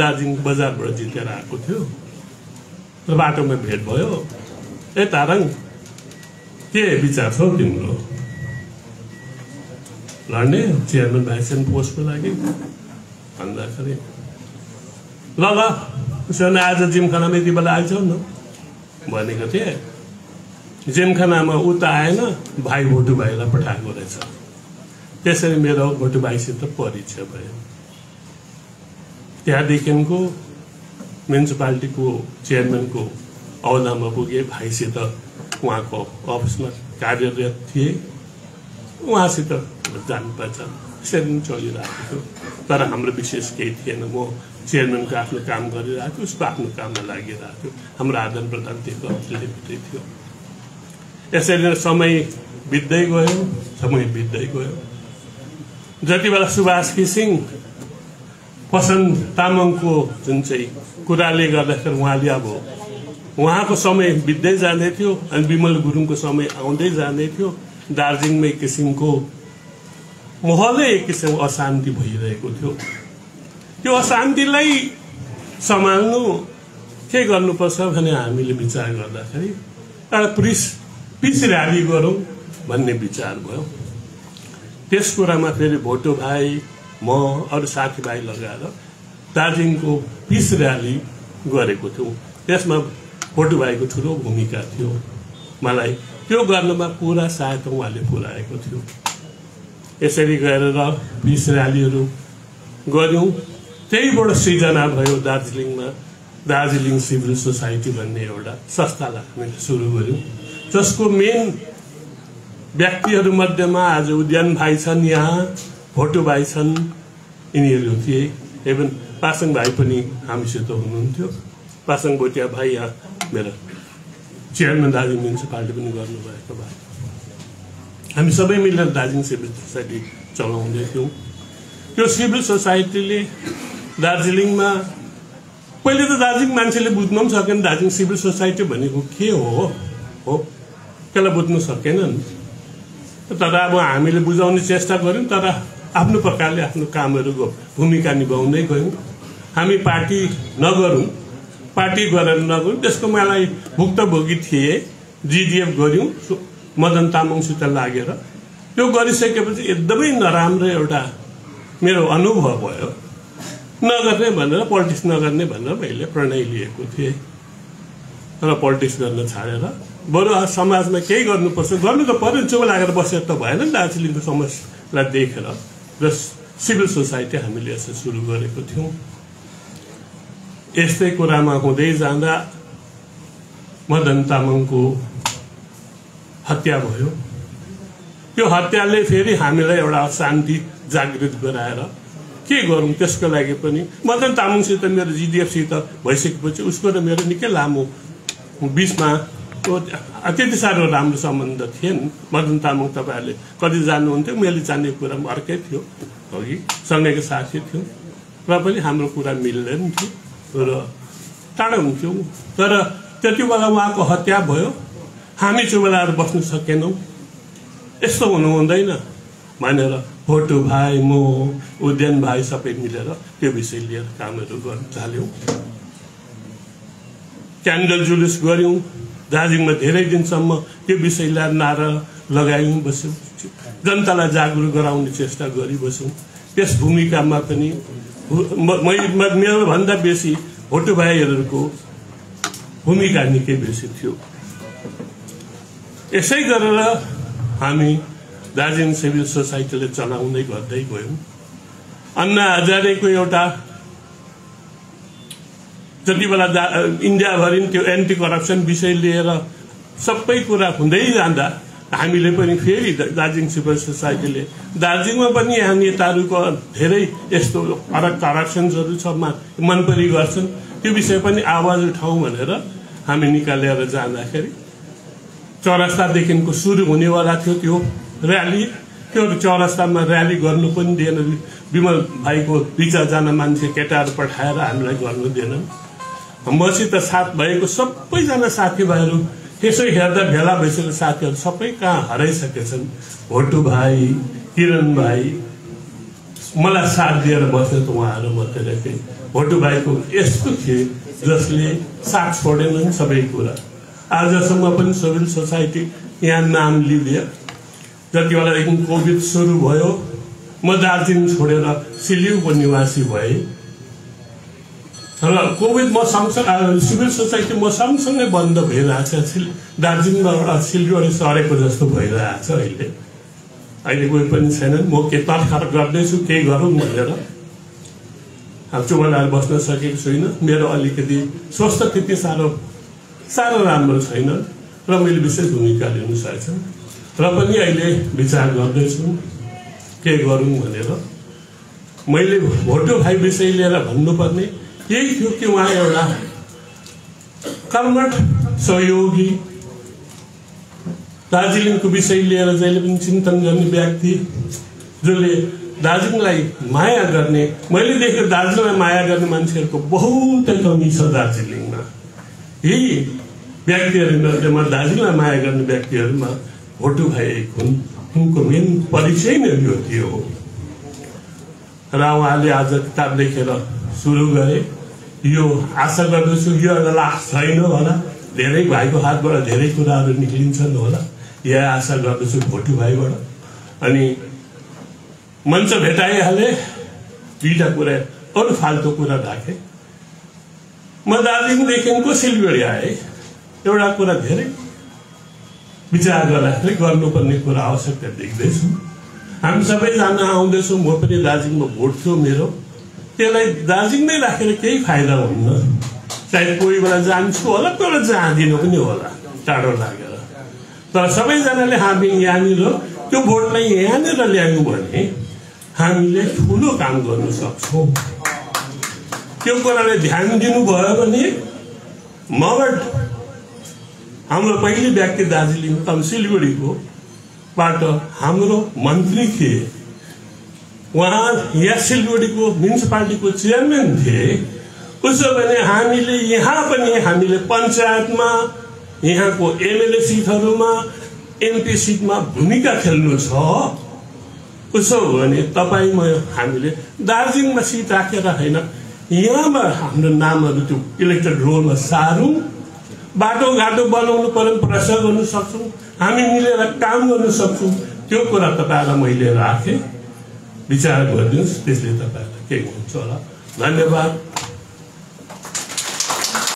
दार्जिलिङ बजारबाट जितेर आएको थियो। र बाटोमा भेट भयो। ए ताराङ के विचार छ तिम्रो? लड्ने चेयरम्यान भाइस चेयरम्यान पोस्टको लागि? भन्दाखेरि ल ल उसो भने आज जिमखानामा यति बेला आइजाउ न भनेको थिएँ। जिमखानामा ऊ त आएन भाइ भोटु भाइलाई पठाएको रहेछ। त्यसरी मेरो भोटु भाइसित परिचय भयो। त्यहाँदेखिको म्युनिसिपालिटीको चेयरम्यानको औदामा पुगे भाइसित उहाँको अफिसमा कार्यरत थिए। उहाँसित जानु पर्छ। त्यसरी नै चलिरहेको थियो। तर हाम्रो विशेष केही थिएन। म चेयरम्यानको आफ्नो काम गरिरहेको थिएँ उसको आफ्नो काममा लागिरहेको थियो हाम्रो आदान प्रदान त्यो लिमिटै थियो। यसरी नै समय बित्दै गयो समय बित्दै गयो। जति बेला सुभाष घिसिङ पसन्द तामाङको जुन चाहिँ कुराले गर्दाखेरि उहाँले अब उहाँको समय बित्दै जाँदै थियो अनि विमल गुरुङको समय आउँदै जाँदै थियो। दार्जिलिङमा एक किसिमको माहौलै एक किसिमको अशान्ति भइरहेको थियो। त्यो अशान्तिलाई सम्हाल्नु के गर्नुपर्छ भने हामीले विचार गर्दाखेरि एउटा पुलिस पिस र्याली गरौँ भन्ने विचार भयो। त्यस कुरामा फेरि भोटो भाइ म अरू साथीभाइ लगाएर दार्जिलिङको पिस र्याली गरेको थियौँ त्यसमा भोटो भाइको ठुलो भूमिका थियो। मलाई त्यो गर्नमा पुरा सहायता उहाँले पुऱ्याएको थियो। यसरी गरेर पिस र्यालीहरू गऱ्यौँ। त्यहीबाट सृजना भयो दार्जिलिङमा दार्जिलिङ सिभिल सोसाइटी भन्ने एउटा संस्थालाई हामीले सुरु गऱ्यौँ। जसको मेन व्यक्तिहरू मध्येमा आज उद्यान भाइ छन् यहाँ। भोटो भाइ छन् यिनीहरू थिए। इभन पासाङ भाइ पनि हामीसित हुनुहुन्थ्यो। पासाङ भोटिया भाइ यहाँ मेरो चेयरम्यान दार्जिलिङ म्युनिसिपालिटी पनि गर्नुभएको भाइ हामी सबै मिलेर दार्जिलिङ सिभिल सोसाइटी चलाउँदै थियौँ। त्यो सिभिल सोसाइटीले दार्जिलिङमा पहिले त दार्जिलिङ मान्छेले बुझ्न पनि सकेन दार्जिलिङ सिभिल सोसाइटी भनेको के हो? हो? त्यसलाई बुझ्नु सकेनन्। तर अब हामीले बुझाउने चेष्टा गऱ्यौँ तर आफ्नो प्रकारले आफ्नो कामहरूको भूमिका निभाउँदै गयौँ। हामी पार्टी नगरौँ। पार्टी गरेर नगरौँ। त्यसको मलाई भुक्तभोगी थिए जिडिएफ गऱ्यौँ मदन तामाङसित लागेर। त्यो गरिसकेपछि एकदमै नराम्रो एउटा मेरो अनुभव भयो। नगर्ने भनेर पोलिटिक्स नगर्ने भनेर मैले प्रणय लिएको थिएँ। र पोलिटिक्स गर्न छाडेर बरु समाजमा केही गर्नुपर्छ। गर्नु त नि चुप लागेर बसेर त भएन नि दार्जिलिङको समस्यालाई देखेर। र सिभिल सोसाइटी हामीले यसो सुरु गरेको थियौँ। यस्तै कुरामा हुँदै जाँदा मदन तामाङको हत्या भयो। त्यो हत्याले फेरि हामीलाई एउटा शान्ति जागृत गराएर के गरौँ त्यसको लागि पनि मदन तामाङसित मेरो जिडिएफसित भइसकेपछि उसको र मेरो निकै लामो बिचमा त्यति साह्रो राम्रो सम्बन्ध थिएन। मदन तामाङ तपाईँहरूले कति जान्नुहुन्थ्यो मैले जान्ने कुरा पनि अर्कै थियो। अघि? सँगैको साथी थियो। र पनि हाम्रो कुरा मिल्दैन थियो र टाढा हुन्थ्यौँ। तर त्यति बेला उहाँको हत्या भयो। हामी चुबेलाएर बस्न सकेनौँ। यस्तो हुनु हुँदैन भनेर भोटु भाइ म उद्यान भाइ सबै मिलेर त्यो विषय लिएर कामहरू गर्न थाल्यौँ। क्यान्डल जुलुस गऱ्यौँ। दार्जिलिङमा धेरै दिनसम्म त्यो विषय लिएर नारा लगायौँ बस्यौँ। जनतालाई जागरुक गराउने चेष्टा गरिबस्यौँ। त्यस भूमिकामा पनि भू- म- मै- म- मेरो भन्दा बेसी भोटु भाइहरूको भूमिका निकै बेसी थियो। यसै गरेर हामी दार्जिलिङ सिभिल सोसाइटीले चलाउँदै गर्दै गयौँ। अन्ना हजारेको एउटा जति बेला दा- इन्डियाभरि त्यो एन्टी करप्सन विषय लिएर सबै कुरा हुँदै जाँदा हामीले पनि फेरि दार्जिलिङ सिभिल सोसाइटीले दार्जिलिङमा पनि यहाँ नेताहरूको धेरै यस्तो फरक करप्सन्सहरू छ मनपरी गर्छन्। त्यो विषय पनि आवाज उठाउँ भनेर हामी निकालेर जाँदाखेरि चौरास्तादेखिको सुरु हुनेवाला थियो त्यो र्याली त्यो चौरास्तामा र्याली गर्नु पनि दिएन। विमल भाइको दुई चारजना मान्छे केटाहरू पठाएर हामीलाई गर्नु दिएनन्। मसित साथ भएको सबैजना साथीभाइहरू त्यसै हेर्दा भेला भइसकेको साथीहरू सबै कहाँ हराइसकेछन्? भोटु भाइ किरण भाइ मलाई साथ दिएर बस्ने त उहाँहरू मात्रै रहेथे भोटु भाइको यस्तो थिए जसले साथ छोडेनन् सबै कुरा। आजसम्म पनि सिभिल सोसाइटी यहाँ नाम लिदियो। जति बेलादेखि कोभिड सुरु भयो म दार्जिलिङ छोडेर सिलिगुको निवासी भएँ। र कोभिड म सँगसँगै सिभिल सोसाइटी म सँगसँगै बन्द भइरहेछ सिल दार्जिलिङबाट सिलगढी सरेको जस्तो भइरहेछ अहिले। अहिले कोही पनि छैनन्। म के तर्खर गर्दैछु केही गरौँ भनेर। अब चुप लगाएर बस्न सकेको छुइनँ। मेरो अलिकति स्वस्थ त्यति साह्रो साह्रो राम्रो छैन र मैले विशेष भूमिका लिनु सकेको छु र पनि अहिले विचार गर्दैछु के गरौँ भनेर। मैले भोटो भाइ विषय लिएर भन्नुपर्ने यही थियो कि उहाँ एउटा कर्मठ सहयोगी। दार्जिलिङको विषय लिएर जहिले पनि चिन्तन गर्ने व्यक्ति जसले दार्जिलिङलाई माया गर्ने मैले देखेको दार्जिलिङलाई माया गर्ने मान्छेहरूको बहुतै कमी छ दार्जिलिङमा। यही व्यक्तिहरूमा दार्जिलिङलाई माया गर्ने व्यक्तिहरूमा भोटु भाइ एक हुन्। उनको मेन परिचय नै यो थियो। र उहाँले आज किताब लेखेर सुरु गरे। यो आशा गर्दछु यो लाख छैन होला। धेरै भाइको हातबाट धेरै कुराहरू निक्लिन्छन् होला। यहाँ आशा गर्दछु भोटु भाइबाट। अनि मञ्च भेटाइहाले दुईवटा कुरा अरू फाल्तु कुरा राखेँ। म दार्जिलिङदेखिको सिलगढी आएँ? एउटा कुरा धेरै विचार गर्दाखेरि गर्नुपर्ने कुरा आवश्यकता देख्दैछु। हामी सबैजना आउँदैछौँ म पनि दार्जिलिङमा भोट थियो मेरो। त्यसलाई दार्जिलिङ नै राखेर केही फाइदा हुन्न। चाहे कोही बेला जान्छु होला कोही बेला जाँदिनँ पनि होला टाढो लागेर। तर सबैजनाले हामी यहाँनिर त्यो भोटलाई यहाँनिर ल्यायौँ भने हामीले ठुलो काम गर्नु सक्छौँ। त्यो कुरालाई ध्यान दिनुभयो भने मबाट हाम्रो पहिले व्यक्ति दार्जिलिङ तब सिलगढीको बाट हाम्रो मन्त्री थिए। उहाँ यहाँ सिलगढीको म्युनिसिपालिटीको चेयरम्यान थिए। उसो भने हामीले यहाँ पनि हामीले पञ्चायतमा यहाँको एमएलए सिटहरूमा एमपी सिटमा भूमिका खेल्नु छ। उसो भने तपाईँ म हामीले दार्जिलिङमा सिट राखेर होइन यहाँमा हाम्रो नामहरू त्यो इलेक्टेड रोलमा सारौँ बाटोघाटो बनाउनु पर्यो प्रसार गर्नु सक्छौँ हामी मिलेर काम गर्न सक्छौँ त्यो कुरा तपाईँहरूलाई मैले राखेँ। विचार गरिदिनुहोस् त्यसले तपाईँहरूलाई केही हुन्छ होला। धन्यवाद।